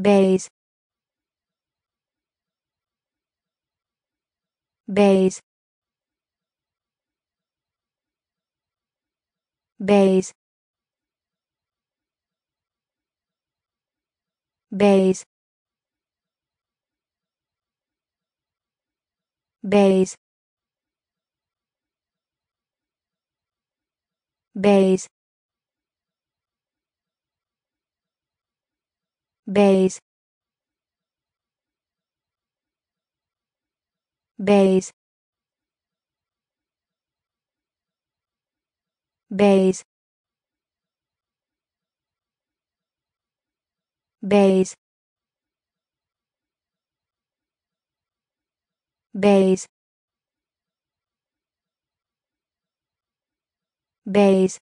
Bays. Bays. Bays. Bays. Bays. Bays. Base. Base. Base. Base. Base. Base